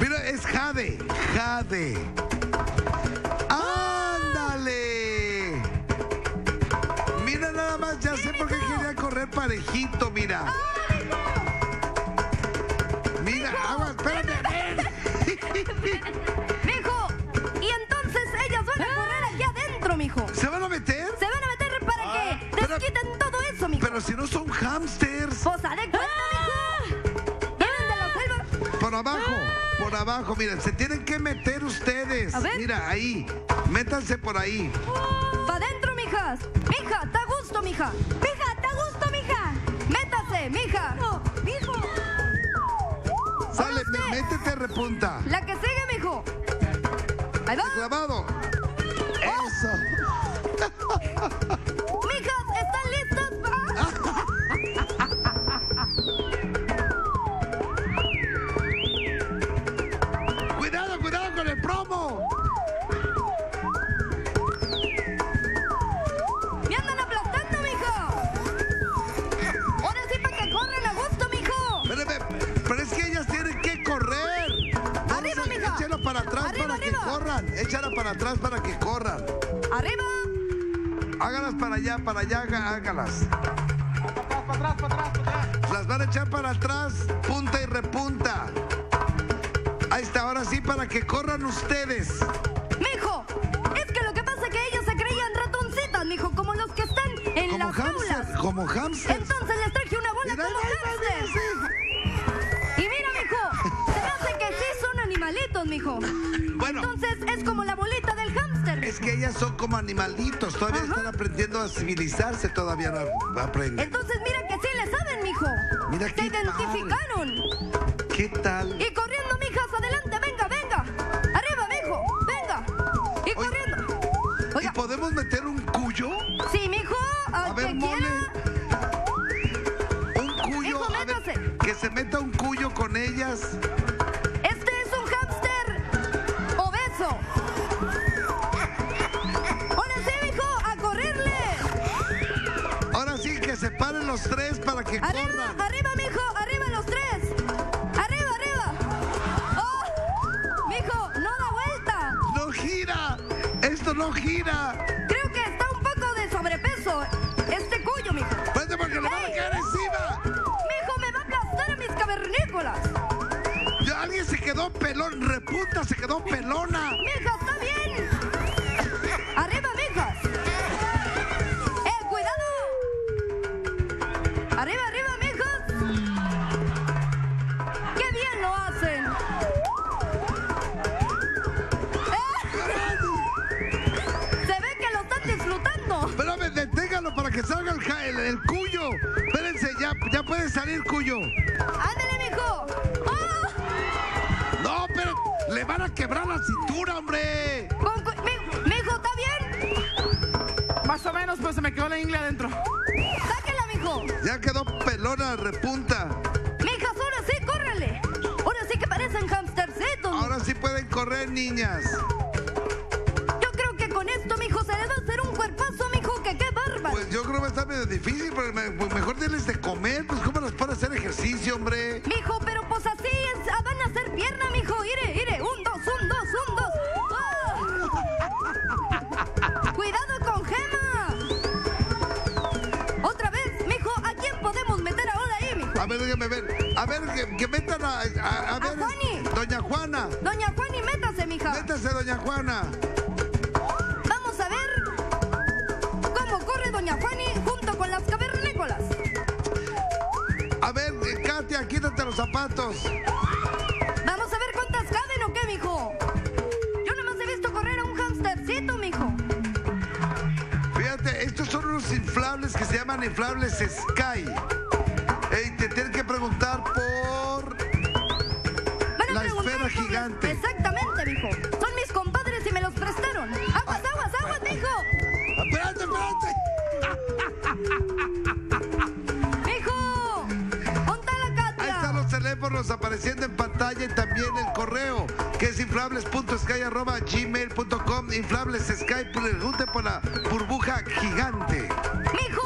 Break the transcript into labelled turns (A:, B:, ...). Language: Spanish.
A: Mira, es Jade. Jade. ¡Ándale! Mira nada más, ya sé por qué quería correr parejito, mira. Mira, agua, espérame, abajo, miren, se tienen que meter ustedes.
B: A ver.
A: Mira, ahí. Métanse por ahí.
B: Pa' adentro, mijas. Mija, está a gusto, mija. Mija, está a gusto, mija. Métase, mija. mijo.
A: Sale, métete, repunta.
B: La que sigue, mijo. Ahí va.
A: Clavado. Eso. corran. Échala para atrás para que corran.
B: Arriba.
A: Hágalas para allá, para allá, hágalas.
C: Para atrás, para atrás, para atrás.
A: Las van a echar para atrás, punta y repunta. Ahí está, ahora sí, para que corran ustedes.
B: Mijo, es que lo que pasa es que ellos se creían ratoncitas, mijo, como los que están en
A: Como
B: las
A: hamster,
B: jaulas.
A: como hamster.
B: Entonces les traje una bola
A: Mira,
B: como
A: ahí
B: mijo.
A: Bueno.
B: Entonces es como la bolita del hámster.
A: Es que ellas son como animalitos, todavía
B: Ajá.
A: están aprendiendo a civilizarse, todavía no aprenden.
B: Entonces mira que sí le saben, mijo.
A: Mira
B: Se
A: qué
B: identificaron.
A: ¿Qué tal?
B: Y corriendo, mijas, adelante, venga, venga. Arriba, mijo, venga. Y
A: Oye.
B: corriendo.
A: ¿Y podemos meter un cuyo?
B: sí, mijo,
A: A ver, mole.
B: quiera.
A: Un cuyo,
B: Hijo,
A: a ver, que se meta un cuyo con ellas. Los tres para que
B: Arriba,
A: corran.
B: arriba, mijo, arriba los tres. Arriba, arriba. Oh, mijo, no da vuelta.
A: ¡No gira! ¡Esto no gira!
B: Creo que está un poco de sobrepeso este cuyo, mijo.
A: ¡Vete porque le van a caer encima!
B: Mijo, me va a aplastar a mis cavernícolas.
A: Ya alguien se quedó pelón, repunta, se quedó pelona.
B: Mija, lo hacen. Eh, Se ve que lo están disfrutando.
A: Espérame, deténgalo para que salga el, ja- el, el cuyo. Espérense, ya, ya puede salir cuyo.
B: Ándale, mijo. ¡Ah!
A: No, pero le van a quebrar la cintura, hombre.
B: Con mi- mijo, ¿está bien?
C: Más o menos, pues se me quedó la ingle adentro.
B: Sáquela, mijo.
A: Ya quedó pelona, repunta.
B: Ahora sí
A: pueden correr, niñas.
B: Yo creo que con esto, mijo, se les va a hacer un cuerpazo, mijo, que qué bárbaro.
A: Pues yo creo que va a estar medio difícil, pero me- pues mejor denles de comer. Pues cómo nos puede hacer ejercicio, hombre.
B: Mijo, pero pues así es, ah, van a hacer pierna, mijo. Ire, ire, un, dos, un, dos, un, dos. ¡Ah! Cuidado con Gema. Otra vez, mijo, ¿a quién podemos meter ahora ahí, mijo?
A: A ver, déjame ver. A ver, que, que metan a, a, a ver. Doña Juana.
B: Juani, métase, mija.
A: Métase, Doña Juana.
B: Vamos a ver cómo corre Doña Juani junto con las cavernícolas.
A: A ver, eh, Katia, quítate los zapatos.
B: Vamos a ver cuántas caben o qué, mijo. Yo nomás he visto correr a un hamstercito, mijo.
A: Fíjate, estos son unos inflables que se llaman inflables Sky. Ey, te tienen que preguntar por gigante.
B: Exactamente, mijo. Son mis compadres y me los prestaron. Aguas, aguas, aguas, mijo.
A: ¡Espérate, espérate!
B: Mijo. ¿Dónde está la
A: Ahí
B: Katia?
A: están los teléfonos apareciendo en pantalla y también el correo, que es inflables.sky.gmail.com. Inflables Sky, pregunte por la burbuja gigante.
B: Mijo,